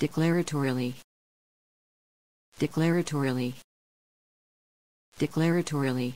declaratorily declaratorily declaratorily.